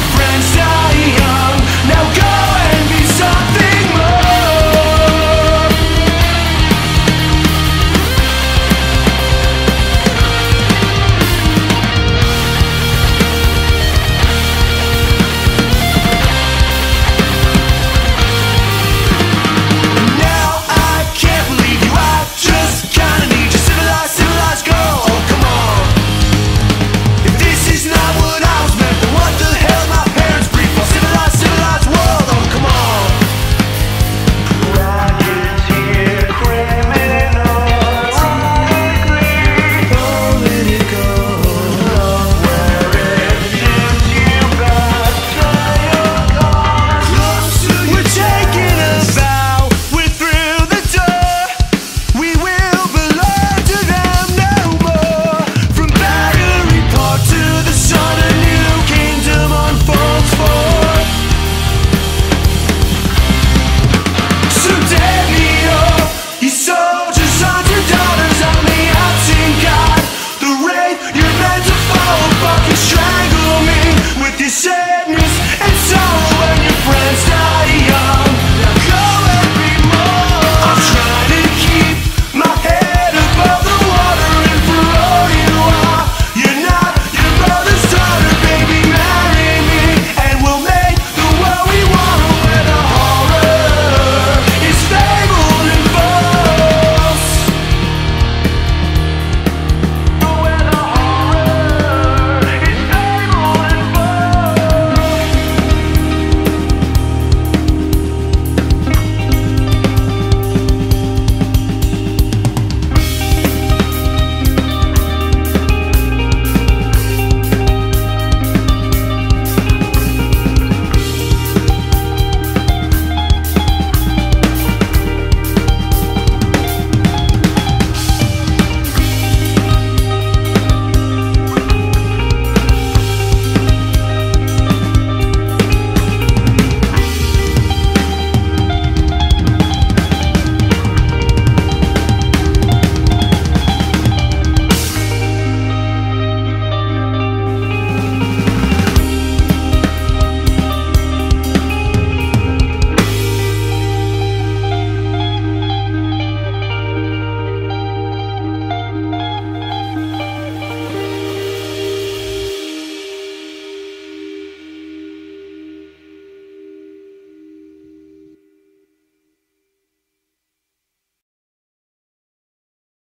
different You said